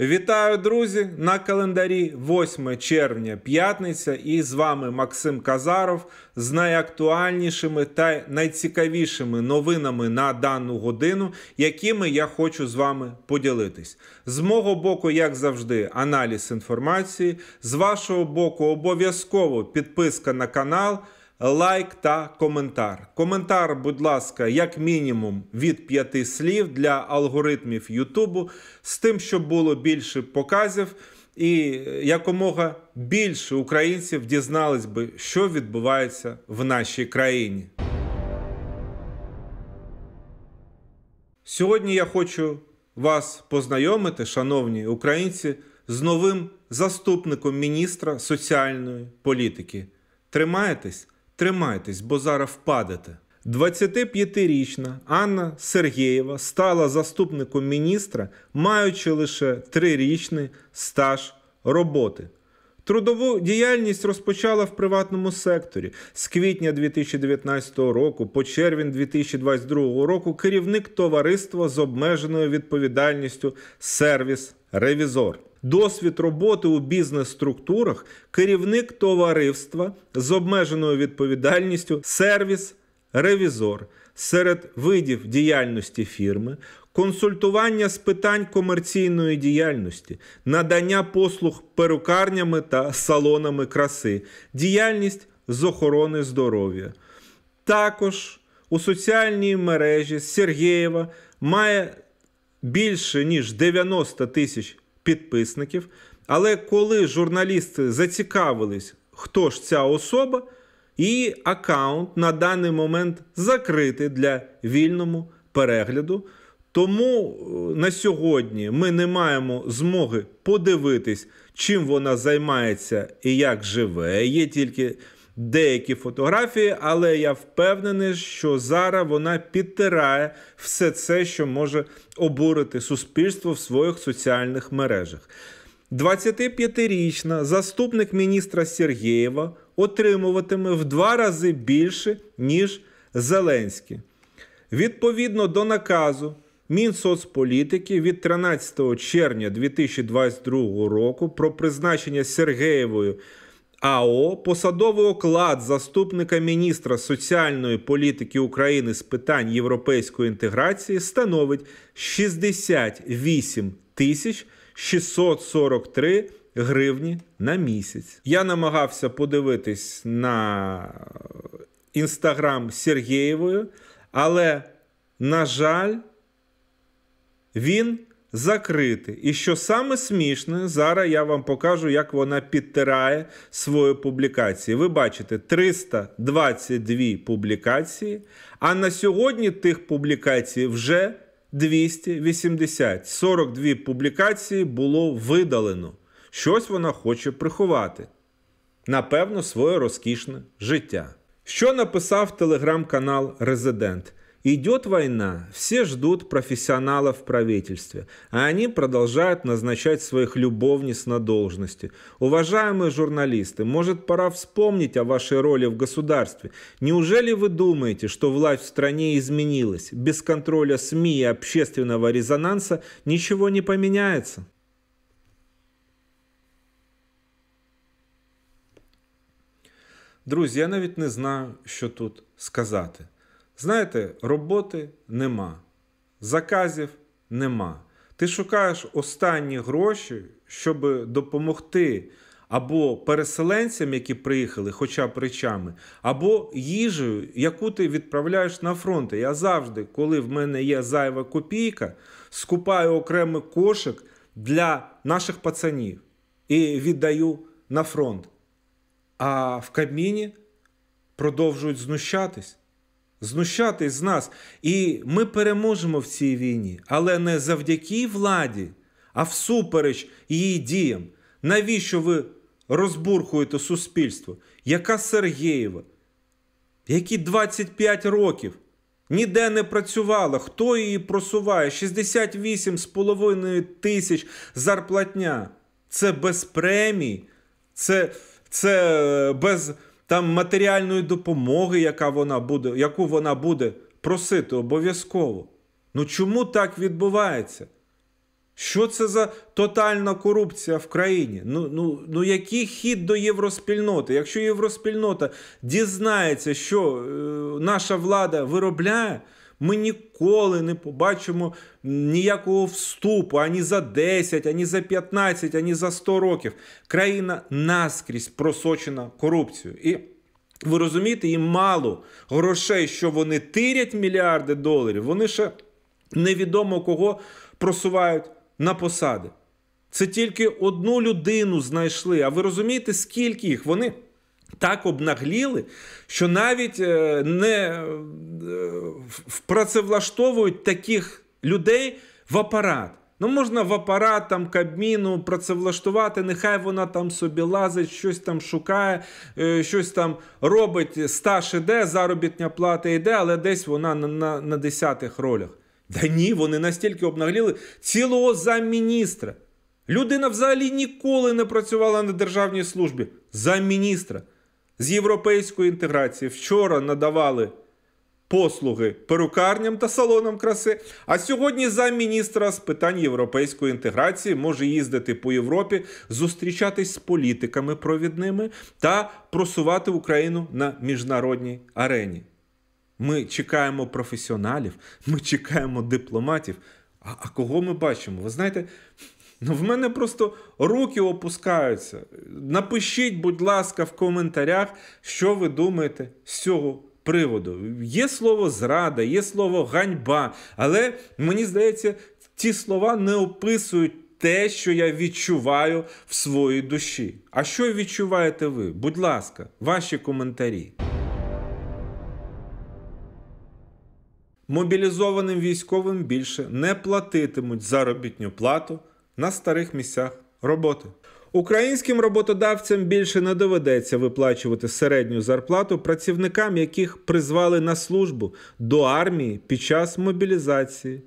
Вітаю, друзі! На календарі 8 червня, п'ятниця, і з вами Максим Казаров з найактуальнішими та найцікавішими новинами на дану годину, якими я хочу з вами поділитись. З мого боку, як завжди, аналіз інформації. З вашого боку, обов'язково підписка на канал лайк та коментар. Коментар, будь ласка, як мінімум від п'яти слів для алгоритмів Ютубу, з тим, щоб було більше показів. І якомога більше українців дізнались би, що відбувається в нашій країні. Сьогодні я хочу вас познайомити, шановні українці, з новим заступником міністра соціальної політики. Тримаєтесь? Тримайтесь, бо зараз впадете. 25-річна Анна Сергєєва стала заступником міністра, маючи лише трирічний стаж роботи. Трудову діяльність розпочала в приватному секторі з квітня 2019 року по червень 2022 року керівник товариства з обмеженою відповідальністю Сервіс Ревізор. Досвід роботи у бізнес-структурах, керівник товариства з обмеженою відповідальністю, сервіс, ревізор серед видів діяльності фірми, консультування з питань комерційної діяльності, надання послуг перукарнями та салонами краси, діяльність з охорони здоров'я. Також у соціальній мережі Сергєєва має більше ніж 90 тисяч підписників. Але коли журналісти зацікавились, хто ж ця особа, її аккаунт на даний момент закритий для вільному перегляду. Тому е, на сьогодні ми не маємо змоги подивитись, чим вона займається і як живе. Є тільки деякі фотографії, але я впевнений, що зараз вона підтирає все це, що може обурити суспільство в своїх соціальних мережах. 25-річна заступник міністра Сергєєва отримуватиме в два рази більше, ніж Зеленський. Відповідно до наказу Мінсоцполітики від 13 червня 2022 року про призначення Сергеєвою АО посадовий оклад заступника міністра соціальної політики України з питань європейської інтеграції становить 68 тисяч 643 гривні на місяць. Я намагався подивитись на інстаграм Сергєєвої, але, на жаль, він закрити. І що саме смішне, зараз я вам покажу, як вона підтирає свої публікації. Ви бачите 322 публікації, а на сьогодні тих публікацій вже 280. 42 публікації було видалено. Щось вона хоче приховати. Напевно, своє розкішне життя. Що написав телеграм-канал Резидент? Идет война, все ждут профессионалов в правительстве, а они продолжают назначать своих любовниц на должности. Уважаемые журналисты, может пора вспомнить о вашей роли в государстве? Неужели вы думаете, что власть в стране изменилась? Без контроля СМИ и общественного резонанса ничего не поменяется? Друзі, я навіть не знаю, що тут сказати. Знаєте, роботи нема, заказів нема. Ти шукаєш останні гроші, щоб допомогти або переселенцям, які приїхали, хоча б речами, або їжею, яку ти відправляєш на фронт. Я завжди, коли в мене є зайва копійка, скупаю окремий кошик для наших пацанів і віддаю на фронт. А в Кабміні продовжують знущатись знущатись з нас. І ми переможемо в цій війні, але не завдяки владі, а всупереч її діям. Навіщо ви розбурхуєте суспільство? Яка Сергієва? Які 25 років? Ніде не працювала, хто її просуває? 68,5 тисяч зарплатня. Це без премій, це, це без там матеріальної допомоги, яка вона буде, яку вона буде просити обов'язково. Ну чому так відбувається? Що це за тотальна корупція в країні? Ну ну, ну який хід до євроспільноти? Якщо євроспільнота дізнається, що е, наша влада виробляє, ми ніколи не побачимо ніякого вступу ані за 10, ані за 15, ані за 100 років. Країна наскрізь просочена корупцією. І ви розумієте, їм мало грошей, що вони тирять мільярди доларів, вони ще невідомо кого просувають на посади. Це тільки одну людину знайшли. А ви розумієте, скільки їх? Вони так обнагліли, що навіть е, не е, працевлаштовують таких людей в апарат. Ну, можна в апарат там Кабміну працевлаштувати, нехай вона там собі лазить, щось там шукає, е, щось там робить, стаж іде, заробітня плата йде, але десь вона на на, на десятих ролях. Да ні, вони настільки обнагліли цілого замміністра. Людина взагалі ніколи не працювала на державній службі. Замміністра. З європейської інтеграції вчора надавали послуги перукарням та салонам краси. А сьогодні замміністра з питань європейської інтеграції може їздити по Європі, зустрічатись з політиками провідними та просувати Україну на міжнародній арені. Ми чекаємо професіоналів, ми чекаємо дипломатів. А, а кого ми бачимо? Ви знаєте, ну в мене просто руки опускаються. Напишіть, будь ласка, в коментарях, що ви думаєте з цього приводу. Є слово зрада, є слово ганьба, але мені здається, ці слова не описують. Те, що я відчуваю в своїй душі. А що відчуваєте ви? Будь ласка, ваші коментарі. Мобілізованим військовим більше не платитимуть заробітню плату на старих місцях роботи. Українським роботодавцям більше не доведеться виплачувати середню зарплату працівникам, яких призвали на службу до армії під час мобілізації.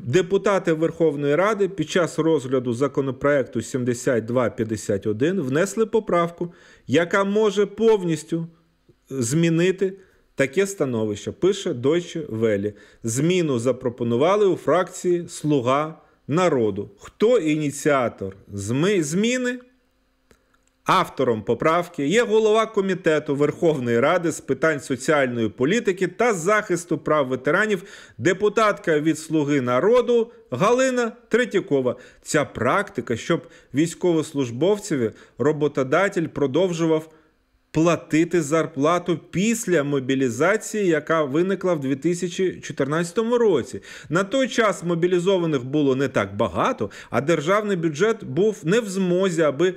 Депутати Верховної Ради під час розгляду законопроекту 7251 внесли поправку, яка може повністю змінити таке становище. Пише Deutsche Welle. Зміну запропонували у фракції Слуга народу. Хто ініціатор зміни? Автором поправки є голова Комітету Верховної Ради з питань соціальної політики та захисту прав ветеранів, депутатка від Слуги народу Галина Третьякова. Ця практика, щоб військовослужбовцеві роботодатель продовжував платити зарплату після мобілізації, яка виникла в 2014 році. На той час мобілізованих було не так багато, а державний бюджет був не в змозі, аби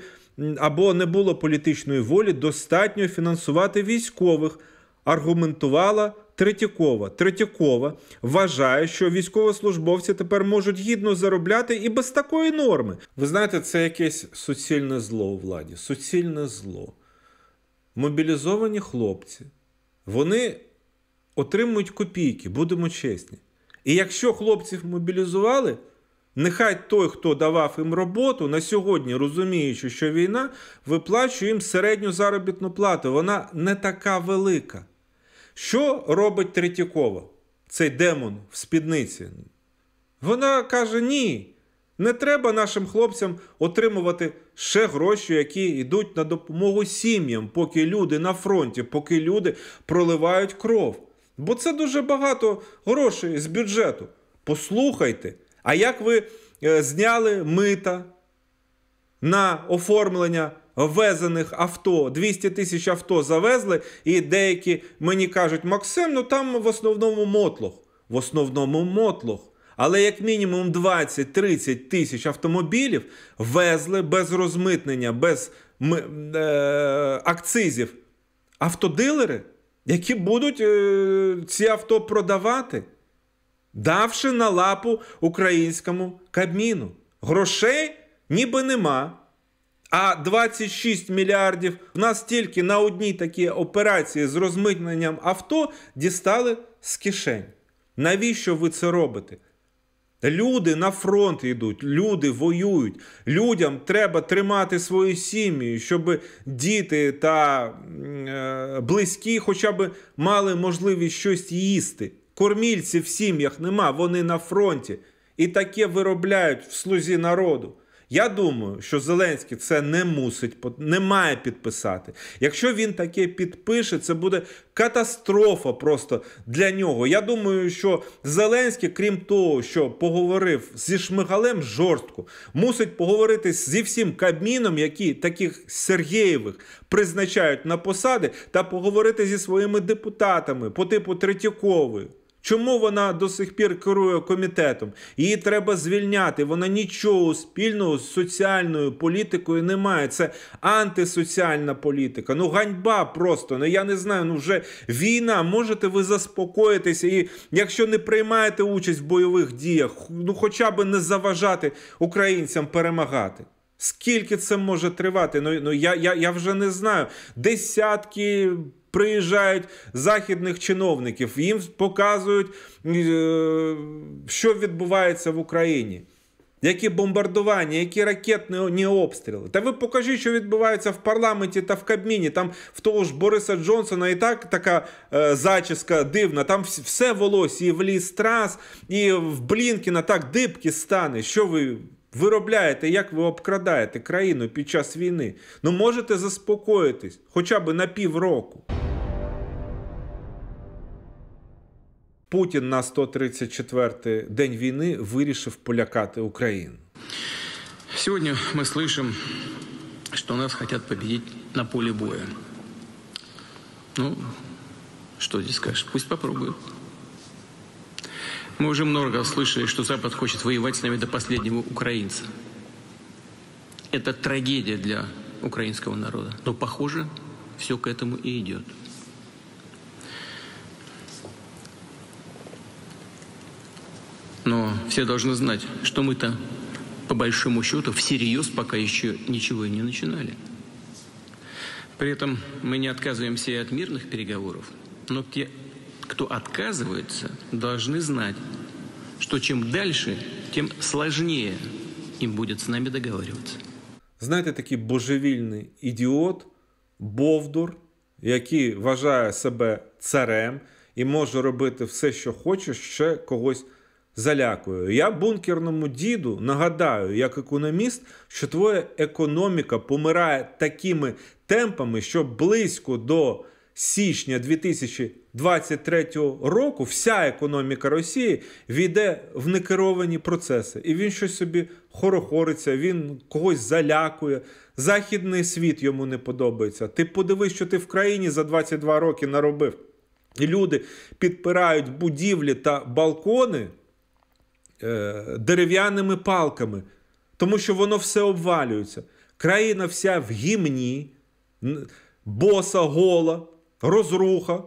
або не було політичної волі достатньо фінансувати військових. Аргументувала Третьякова. Третьякова вважає, що військовослужбовці тепер можуть гідно заробляти і без такої норми. Ви знаєте, це якесь суцільне зло у владі. Суцільне зло мобілізовані хлопці, вони отримують копійки, будемо чесні. І якщо хлопців мобілізували, нехай той, хто давав їм роботу, на сьогодні, розуміючи, що війна, виплачує їм середню заробітну плату. Вона не така велика. Що робить Третьякова, цей демон в спідниці? Вона каже: ні. Не треба нашим хлопцям отримувати ще гроші, які йдуть на допомогу сім'ям, поки люди на фронті, поки люди проливають кров. Бо це дуже багато грошей з бюджету. Послухайте, а як ви е, зняли мита на оформлення ввезених авто, 200 тисяч авто завезли, і деякі мені кажуть, Максим, ну там в основному мотлох. В основному мотлох. Але як мінімум 20-30 тисяч автомобілів везли без розмитнення, без е, акцизів автодилери, які будуть е, ці авто продавати, давши на лапу українському кабміну. Грошей ніби нема. А 26 мільярдів в нас тільки на одній такій операції з розмитненням авто дістали з кишень. Навіщо ви це робите? Люди на фронт йдуть, люди воюють. Людям треба тримати свою сім'ю, щоб діти та е, близькі хоча б мали можливість щось їсти. Кормільців в сім'ях нема, вони на фронті. і таке виробляють в слузі народу. Я думаю, що Зеленський це не мусить, не має підписати. Якщо він таке підпише, це буде катастрофа просто для нього. Я думаю, що Зеленський, крім того, що поговорив зі Шмигалем жорстко, мусить поговорити зі всім Кабміном, які таких Сергієвих призначають на посади, та поговорити зі своїми депутатами по типу Третьякової. Чому вона до сих пір керує комітетом? Її треба звільняти. Вона нічого спільного з соціальною політикою не має. Це антисоціальна політика. Ну ганьба просто. Ну я не знаю. Ну вже війна. Можете ви заспокоїтися, і якщо не приймаєте участь в бойових діях, ну хоча б не заважати українцям перемагати. Скільки це може тривати? Ну ну я, я, я вже не знаю. Десятки приїжджають західних чиновників, їм показують, е, що відбувається в Україні. Які бомбардування, які ракетні обстріли. Та ви покажіть, що відбувається в парламенті та в Кабміні. Там в того ж Бориса Джонсона і так така е, зачіска дивна. Там все волосся, і в ліс трас, і в Блінкіна так дибки стане. Що ви виробляєте, як ви обкрадаєте країну під час війни? Ну можете заспокоїтись хоча б на півроку. Путін на 134-й день війни вирішив полякати Україну. Сегодня мы слышим, что нас хотят победить на поле боя. Ну, что здесь скажешь? Пусть попробуют. Мы уже много слышали, что Запад хочет воевать с нами до последнего украинца. Это трагедия для украинского народа. Но, похоже, все к этому и идет. Но все должны знать, что мы-то, по большому счету, всерьез пока еще ничего и не начинали. При этом мы не отказываемся и от мирных переговоров, но те, кто отказывается, должны знать, что чем дальше, тем сложнее им будет с нами договариваться. Знаєте, такий божевільний ідіот, Бовдур, який вважає себе царем і може робити все, що хоче, ще когось залякую. Я бункерному діду нагадаю, як економіст, що твоя економіка помирає такими темпами, що близько до січня 2023 року вся економіка Росії війде в некеровані процеси. І він щось собі хорохориться, він когось залякує. Західний світ йому не подобається. Ти подивись, що ти в країні за 22 роки наробив. І люди підпирають будівлі та балкони. Е, дерев'яними палками, тому що воно все обвалюється. Країна вся в гімні, боса гола, розруха.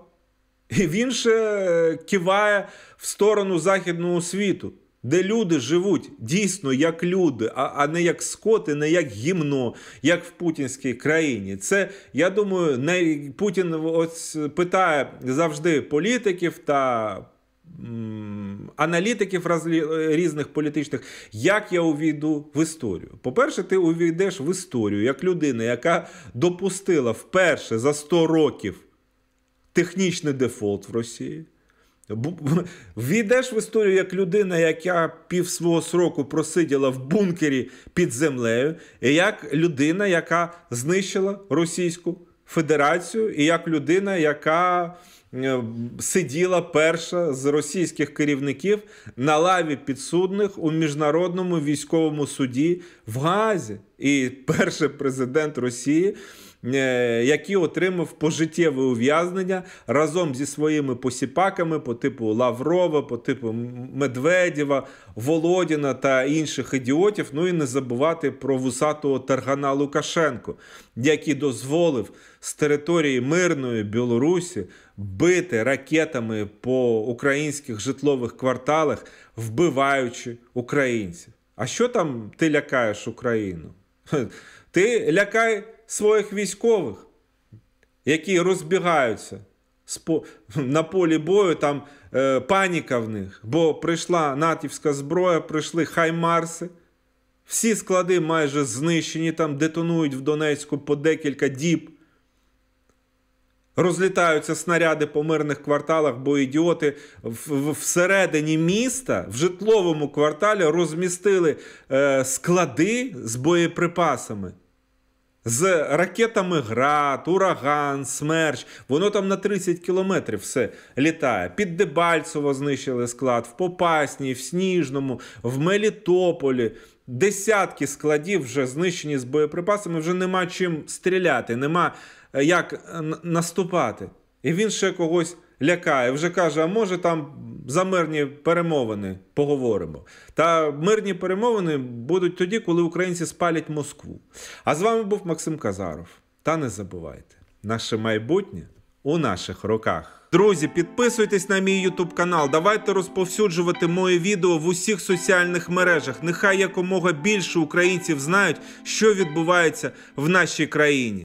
І він ще киває в сторону Західного світу, де люди живуть дійсно як люди, а не як скоти, не як гімно, як в путінській країні. Це, я думаю, не Путін ось питає завжди політиків та аналітиків різних політичних, як я увійду в історію. По-перше, ти увійдеш в історію як людина, яка допустила вперше за 100 років технічний дефолт в Росії. Війдеш в історію як людина, яка пів свого сроку просиділа в бункері під землею, і як людина, яка знищила Російську Федерацію, і як людина, яка Е, сиділа перша з російських керівників на лаві підсудних у міжнародному військовому суді в Газі. І перший президент Росії. Е, який отримав пожиттєве ув'язнення разом зі своїми посіпаками по типу Лаврова, по типу Медведєва, Володіна та інших ідіотів. Ну і не забувати про вусатого Таргана Лукашенко, який дозволив з території мирної Білорусі бити ракетами по українських житлових кварталах, вбиваючи українців. А що там ти лякаєш Україну? Ти лякай своїх військових, які розбігаються на полі бою, там е, паніка в них, бо прийшла натівська зброя, прийшли хаймарси. Всі склади майже знищені, там детонують в Донецьку по декілька діб. Розлітаються снаряди по мирних кварталах, бо ідіоти всередині міста, в житловому кварталі розмістили е, склади з боєприпасами. З ракетами Град, Ураган, Смерч. Воно там на 30 кілометрів все літає. Під Дебальцево знищили склад, в Попасній, в Сніжному, в Мелітополі. Десятки складів вже знищені з боєприпасами, вже нема чим стріляти, нема е, як е, наступати. І він ще когось лякає. Вже каже: а може там за мирні перемовини поговоримо. Та мирні перемовини будуть тоді, коли українці спалять Москву. А з вами був Максим Казаров. Та не забувайте, наше майбутнє у наших руках. Друзі, підписуйтесь на мій YouTube канал. Давайте розповсюджувати мої відео в усіх соціальних мережах. Нехай якомога більше українців знають, що відбувається в нашій країні.